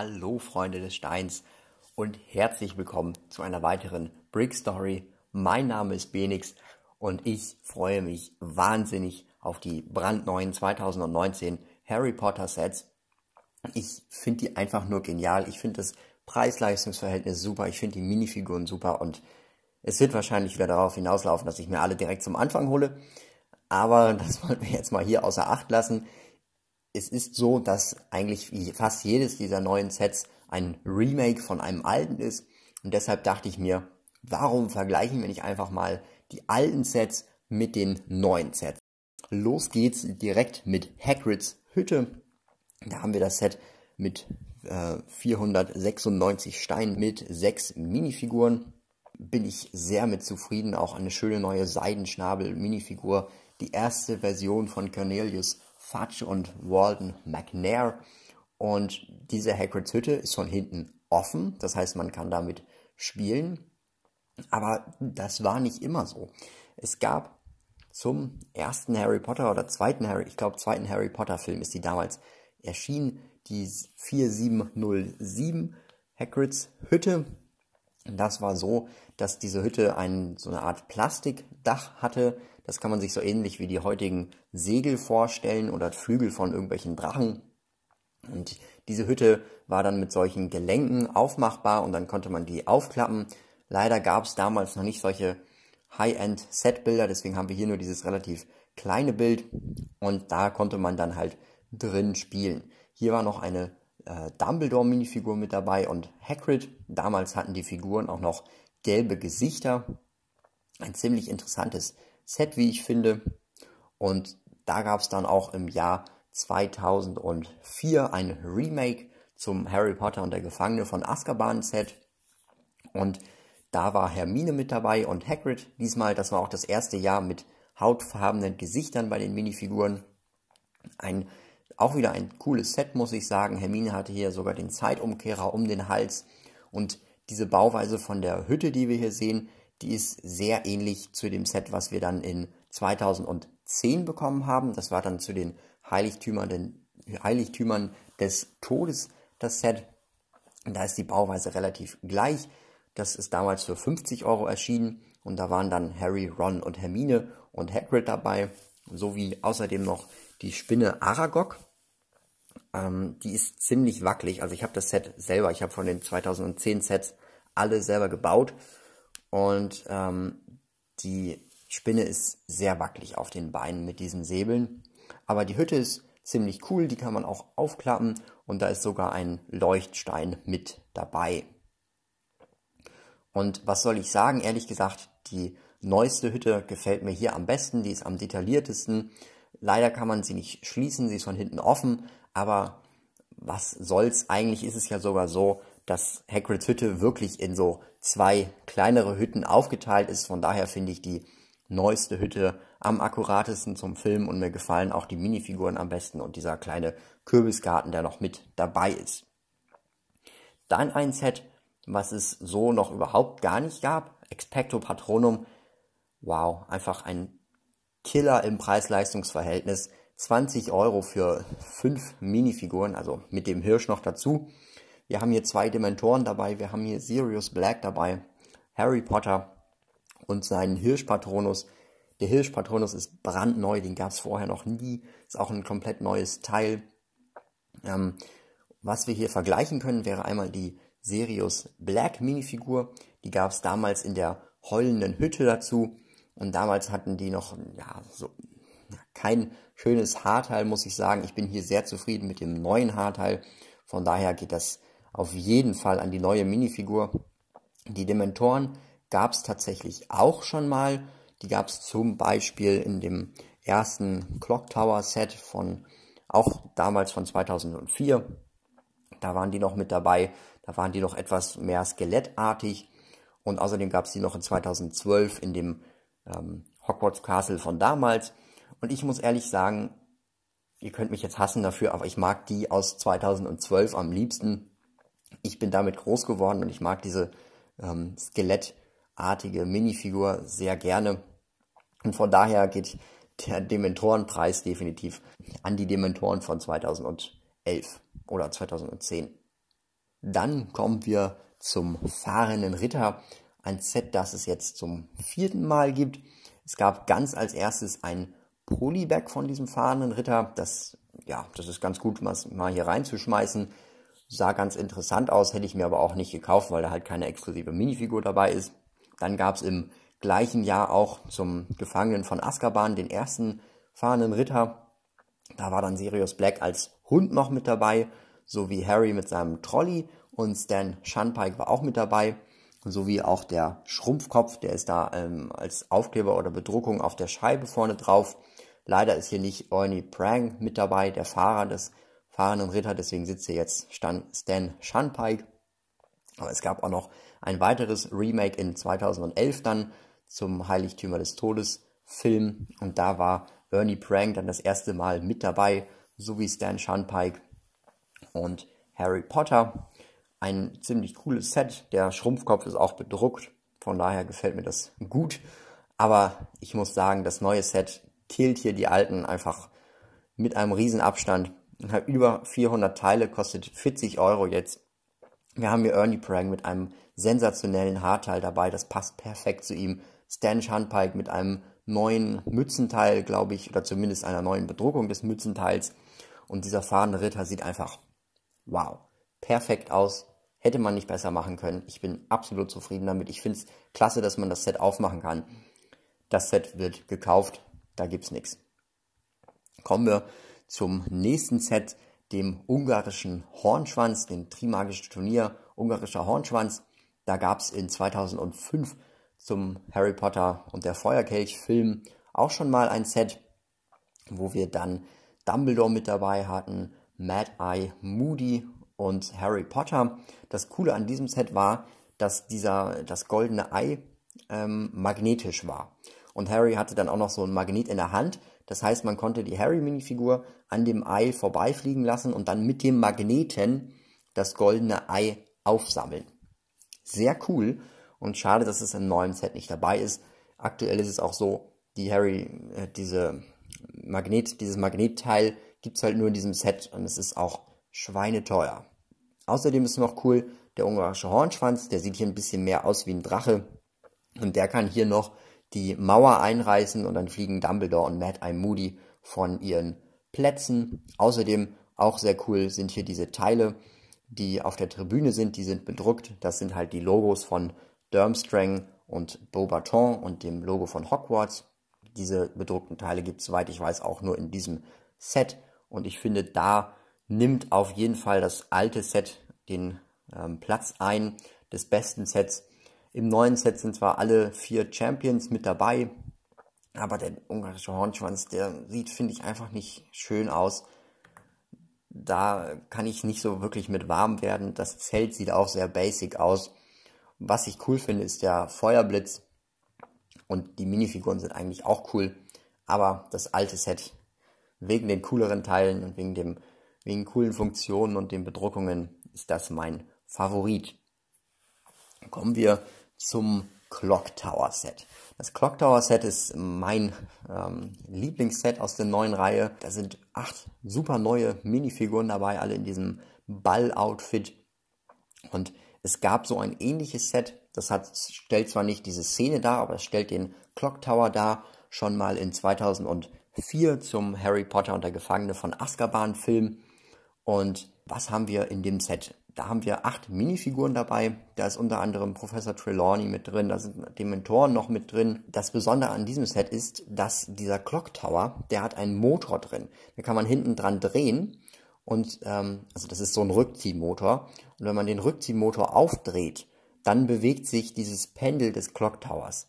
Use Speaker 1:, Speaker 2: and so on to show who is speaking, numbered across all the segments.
Speaker 1: Hallo Freunde des Steins und herzlich willkommen zu einer weiteren Brick Story. Mein Name ist Benix und ich freue mich wahnsinnig auf die brandneuen 2019 Harry Potter Sets. Ich finde die einfach nur genial. Ich finde das Preis-Leistungs-Verhältnis super. Ich finde die Minifiguren super und es wird wahrscheinlich wieder darauf hinauslaufen, dass ich mir alle direkt zum Anfang hole. Aber das wollen wir jetzt mal hier außer Acht lassen es ist so, dass eigentlich fast jedes dieser neuen Sets ein Remake von einem alten ist. Und deshalb dachte ich mir, warum vergleichen wir nicht einfach mal die alten Sets mit den neuen Sets? Los geht's direkt mit Hagrids Hütte. Da haben wir das Set mit äh, 496 Steinen mit sechs Minifiguren. Bin ich sehr mit zufrieden. Auch eine schöne neue Seidenschnabel-Minifigur. Die erste Version von Cornelius Fudge und Walden McNair. Und diese Hagrids Hütte ist von hinten offen, das heißt, man kann damit spielen. Aber das war nicht immer so. Es gab zum ersten Harry Potter oder zweiten Harry, ich glaube zweiten Harry Potter Film ist die damals erschienen, die 4707 Hagrids Hütte. Das war so, dass diese Hütte ein, so eine Art Plastikdach hatte, das kann man sich so ähnlich wie die heutigen Segel vorstellen oder Flügel von irgendwelchen Drachen. Und diese Hütte war dann mit solchen Gelenken aufmachbar und dann konnte man die aufklappen. Leider gab es damals noch nicht solche High-End-Set-Bilder, deswegen haben wir hier nur dieses relativ kleine Bild und da konnte man dann halt drin spielen. Hier war noch eine äh, Dumbledore-Minifigur mit dabei und Hagrid. Damals hatten die Figuren auch noch gelbe Gesichter. Ein ziemlich interessantes Set, wie ich finde. Und da gab es dann auch im Jahr 2004 ein Remake zum Harry Potter und der Gefangene von Azkaban Set. Und da war Hermine mit dabei und Hagrid. Diesmal, das war auch das erste Jahr mit hautfarbenen Gesichtern bei den Minifiguren. Ein, auch wieder ein cooles Set, muss ich sagen. Hermine hatte hier sogar den Zeitumkehrer um den Hals. Und diese Bauweise von der Hütte, die wir hier sehen, die ist sehr ähnlich zu dem Set, was wir dann in 2010 bekommen haben. Das war dann zu den Heiligtümern, den Heiligtümern des Todes das Set. Da ist die Bauweise relativ gleich. Das ist damals für 50 Euro erschienen und da waren dann Harry, Ron und Hermine und Hagrid dabei, sowie außerdem noch die Spinne Aragog. Ähm, die ist ziemlich wackelig. Also ich habe das Set selber, ich habe von den 2010 Sets alle selber gebaut und ähm, die Spinne ist sehr wackelig auf den Beinen mit diesen Säbeln. Aber die Hütte ist ziemlich cool, die kann man auch aufklappen und da ist sogar ein Leuchtstein mit dabei. Und was soll ich sagen? Ehrlich gesagt, die neueste Hütte gefällt mir hier am besten, die ist am detailliertesten. Leider kann man sie nicht schließen, sie ist von hinten offen, aber was soll's? Eigentlich ist es ja sogar so, dass Hagrids Hütte wirklich in so zwei kleinere Hütten aufgeteilt ist. Von daher finde ich die neueste Hütte am akkuratesten zum Film und mir gefallen auch die Minifiguren am besten und dieser kleine Kürbisgarten, der noch mit dabei ist. Dann ein Set, was es so noch überhaupt gar nicht gab, Expecto Patronum. Wow, einfach ein Killer im Preis-Leistungs-Verhältnis. 20 Euro für fünf Minifiguren, also mit dem Hirsch noch dazu. Wir haben hier zwei Dementoren dabei. Wir haben hier Sirius Black dabei, Harry Potter und seinen Hirschpatronus. Der Hirschpatronus ist brandneu, den gab es vorher noch nie. Ist auch ein komplett neues Teil. Ähm, was wir hier vergleichen können, wäre einmal die Sirius Black Minifigur. Die gab es damals in der heulenden Hütte dazu. Und damals hatten die noch ja, so, kein schönes Haarteil, muss ich sagen. Ich bin hier sehr zufrieden mit dem neuen Haarteil. Von daher geht das auf jeden Fall an die neue Minifigur. Die Dementoren gab es tatsächlich auch schon mal. Die gab es zum Beispiel in dem ersten Clock Tower Set von, auch damals von 2004. Da waren die noch mit dabei. Da waren die noch etwas mehr skelettartig. Und außerdem gab es die noch in 2012 in dem ähm, Hogwarts Castle von damals. Und ich muss ehrlich sagen, ihr könnt mich jetzt hassen dafür, aber ich mag die aus 2012 am liebsten ich bin damit groß geworden und ich mag diese ähm, skelettartige Minifigur sehr gerne. Und von daher geht der Dementorenpreis definitiv an die Dementoren von 2011 oder 2010. Dann kommen wir zum fahrenden Ritter. Ein Set, das es jetzt zum vierten Mal gibt. Es gab ganz als erstes ein Polybag von diesem fahrenden Ritter. Das, ja, das ist ganz gut, mal hier reinzuschmeißen. Sah ganz interessant aus, hätte ich mir aber auch nicht gekauft, weil da halt keine exklusive Minifigur dabei ist. Dann gab es im gleichen Jahr auch zum Gefangenen von Azkaban den ersten fahrenden Ritter. Da war dann Sirius Black als Hund noch mit dabei, sowie Harry mit seinem Trolley und Stan Shunpike war auch mit dabei, sowie auch der Schrumpfkopf, der ist da ähm, als Aufkleber oder Bedruckung auf der Scheibe vorne drauf. Leider ist hier nicht Ernie Prang mit dabei, der Fahrer des fahrenden Ritter, deswegen sitzt hier jetzt Stan Shunpike. Aber es gab auch noch ein weiteres Remake in 2011 dann zum Heiligtümer des Todes Film und da war Ernie Prank dann das erste Mal mit dabei, sowie Stan Shunpike und Harry Potter. Ein ziemlich cooles Set. Der Schrumpfkopf ist auch bedruckt, von daher gefällt mir das gut. Aber ich muss sagen, das neue Set killt hier die alten einfach mit einem riesen Abstand. Über 400 Teile, kostet 40 Euro jetzt. Wir haben hier Ernie Prank mit einem sensationellen Haarteil dabei, das passt perfekt zu ihm. Stan Shunpike mit einem neuen Mützenteil, glaube ich, oder zumindest einer neuen Bedruckung des Mützenteils. Und dieser fahrende Ritter sieht einfach, wow, perfekt aus. Hätte man nicht besser machen können. Ich bin absolut zufrieden damit. Ich finde es klasse, dass man das Set aufmachen kann. Das Set wird gekauft, da gibt's nichts. Kommen wir zum nächsten Set, dem ungarischen Hornschwanz, dem Trimagischen Turnier ungarischer Hornschwanz. Da gab's in 2005 zum Harry Potter und der Feuerkelch-Film auch schon mal ein Set, wo wir dann Dumbledore mit dabei hatten, Mad Eye Moody und Harry Potter. Das Coole an diesem Set war, dass dieser, das goldene Ei ähm, magnetisch war. Und Harry hatte dann auch noch so ein Magnet in der Hand. Das heißt, man konnte die Harry-Minifigur an dem Ei vorbeifliegen lassen und dann mit dem Magneten das goldene Ei aufsammeln. Sehr cool. Und schade, dass es im neuen Set nicht dabei ist. Aktuell ist es auch so, die Harry, äh, diese Magnet, dieses Magnetteil gibt's halt nur in diesem Set und es ist auch schweineteuer. Außerdem ist noch cool, der ungarische Hornschwanz, der sieht hier ein bisschen mehr aus wie ein Drache. Und der kann hier noch die Mauer einreißen und dann fliegen Dumbledore und Mad Eye Moody von ihren Plätzen. Außerdem auch sehr cool sind hier diese Teile, die auf der Tribüne sind, die sind bedruckt. Das sind halt die Logos von Durmstrang und Beaubaton und dem Logo von Hogwarts. Diese bedruckten Teile gibt es, soweit ich weiß, auch nur in diesem Set. Und ich finde, da nimmt auf jeden Fall das alte Set den ähm, Platz ein des besten Sets. Im neuen Set sind zwar alle vier Champions mit dabei, aber der ungarische Hornschwanz, der sieht, finde ich, einfach nicht schön aus. Da kann ich nicht so wirklich mit warm werden. Das Zelt sieht auch sehr basic aus. Was ich cool finde, ist der Feuerblitz. Und die Minifiguren sind eigentlich auch cool. Aber das alte Set, wegen den cooleren Teilen und wegen dem, wegen coolen Funktionen und den Bedruckungen, ist das mein Favorit. Kommen wir zum Clock Tower Set. Das Clock Tower Set ist mein ähm, Lieblingsset aus der neuen Reihe. Da sind acht super neue Minifiguren dabei, alle in diesem Ball-Outfit. Und es gab so ein ähnliches Set, das hat, stellt zwar nicht diese Szene dar, aber es stellt den Clock Tower dar, schon mal in 2004 zum Harry Potter und der Gefangene von Azkaban Film. Und was haben wir in dem Set? Da haben wir acht Minifiguren dabei. Da ist unter anderem Professor Trelawney mit drin, da sind Dementoren noch mit drin. Das Besondere an diesem Set ist, dass dieser Clock Tower, der hat einen Motor drin. Da kann man hinten dran drehen und ähm, also das ist so ein Rückziehmotor. Und wenn man den Rückziehmotor aufdreht, dann bewegt sich dieses Pendel des Clock Towers.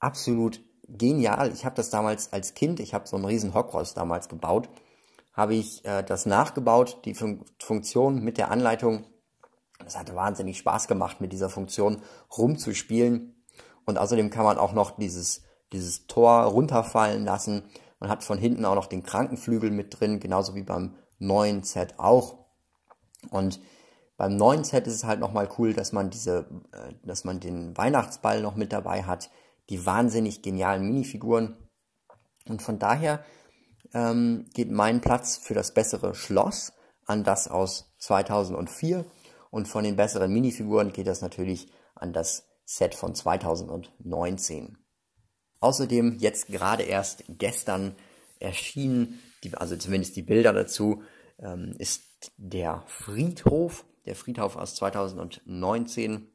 Speaker 1: Absolut genial. Ich habe das damals als Kind, ich habe so einen riesen Hockross damals gebaut, habe ich äh, das nachgebaut, die Fun Funktion mit der Anleitung. Es hatte wahnsinnig Spaß gemacht, mit dieser Funktion rumzuspielen. Und außerdem kann man auch noch dieses, dieses Tor runterfallen lassen. Man hat von hinten auch noch den Krankenflügel mit drin, genauso wie beim neuen Set auch. Und beim neuen Set ist es halt nochmal cool, dass man diese, äh, dass man den Weihnachtsball noch mit dabei hat, die wahnsinnig genialen Minifiguren. Und von daher ähm, geht mein Platz für das bessere Schloss an das aus 2004. Und von den besseren Minifiguren geht das natürlich an das Set von 2019. Außerdem jetzt gerade erst gestern erschienen, die, also zumindest die Bilder dazu, ähm, ist der Friedhof. Der Friedhof aus 2019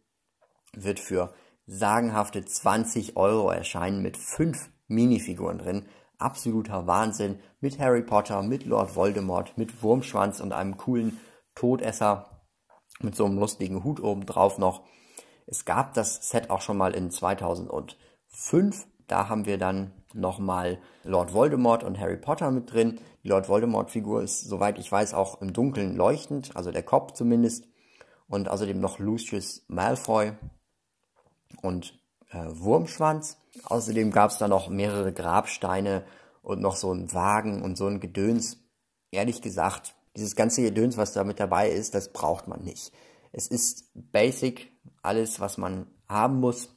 Speaker 1: wird für sagenhafte 20 Euro erscheinen mit fünf Minifiguren drin. Absoluter Wahnsinn. Mit Harry Potter, mit Lord Voldemort, mit Wurmschwanz und einem coolen Todesser mit so einem lustigen Hut oben drauf noch. Es gab das Set auch schon mal in 2005. Da haben wir dann nochmal Lord Voldemort und Harry Potter mit drin. Die Lord Voldemort-Figur ist, soweit ich weiß, auch im Dunkeln leuchtend, also der Kopf zumindest. Und außerdem noch Lucius Malfoy und äh, Wurmschwanz. Außerdem gab es da noch mehrere Grabsteine und noch so ein Wagen und so ein Gedöns. Ehrlich gesagt, dieses ganze Gedöns, was da mit dabei ist, das braucht man nicht. Es ist basic, alles, was man haben muss,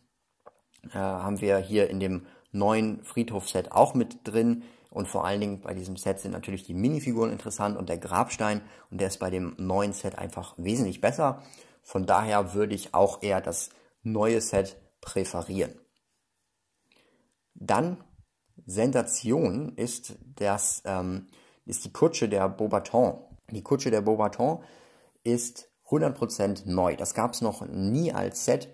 Speaker 1: äh, haben wir hier in dem neuen Friedhofset auch mit drin. Und vor allen Dingen bei diesem Set sind natürlich die Minifiguren interessant und der Grabstein. Und der ist bei dem neuen Set einfach wesentlich besser. Von daher würde ich auch eher das neue Set präferieren. Dann Sensation ist, das, ähm, ist die Kutsche der Beaubaton. Die Kutsche der Beaubaton ist 100% neu. Das gab es noch nie als Set.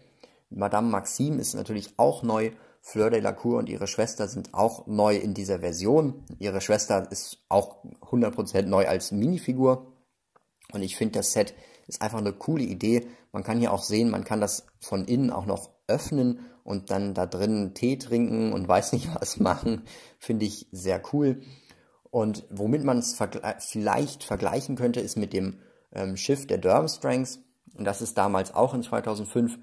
Speaker 1: Madame Maxime ist natürlich auch neu. Fleur de la Cour und ihre Schwester sind auch neu in dieser Version. Ihre Schwester ist auch 100% neu als Minifigur. Und ich finde, das Set ist einfach eine coole Idee. Man kann hier auch sehen, man kann das von innen auch noch öffnen und dann da drin Tee trinken und weiß nicht was machen. Finde ich sehr cool. Und womit man es vergle vielleicht vergleichen könnte, ist mit dem ähm, Schiff der Durmstrangs. Und das ist damals auch in 2005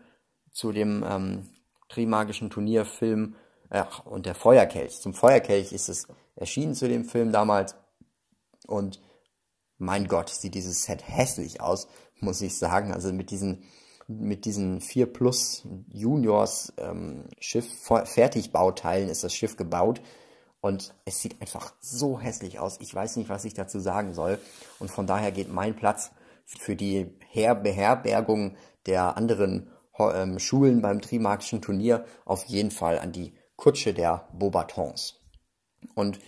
Speaker 1: zu dem ähm, Trimagischen Turnierfilm äh, und der Feuerkelch. Zum Feuerkelch ist es erschienen zu dem Film damals. Und mein Gott, sieht dieses Set hässlich aus, muss ich sagen. Also mit diesen, mit diesen 4 Plus Juniors ähm, Schiff Fertigbauteilen ist das Schiff gebaut. Und es sieht einfach so hässlich aus. Ich weiß nicht, was ich dazu sagen soll. Und von daher geht mein Platz für die Her Beherbergung der anderen ähm, Schulen beim Trimarkischen Turnier auf jeden Fall an die Kutsche der Beaubatons. Und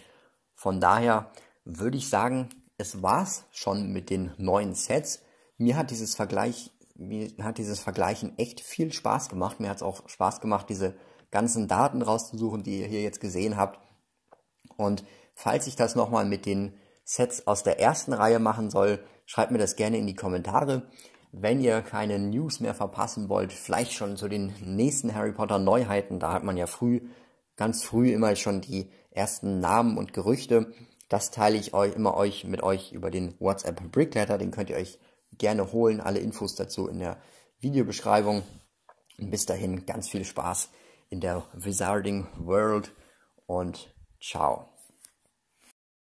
Speaker 1: von daher würde ich sagen, es war's schon mit den neuen Sets. Mir hat dieses Vergleich, mir hat dieses Vergleichen echt viel Spaß gemacht. Mir hat es auch Spaß gemacht, diese ganzen Daten rauszusuchen, die ihr hier jetzt gesehen habt. Und falls ich das nochmal mit den Sets aus der ersten Reihe machen soll, schreibt mir das gerne in die Kommentare. Wenn ihr keine News mehr verpassen wollt, vielleicht schon zu den nächsten Harry Potter Neuheiten, da hat man ja früh, ganz früh immer schon die ersten Namen und Gerüchte. Das teile ich euch immer euch mit euch über den WhatsApp Brickletter, den könnt ihr euch gerne holen. Alle Infos dazu in der Videobeschreibung. Und bis dahin ganz viel Spaß in der Wizarding World und ciao.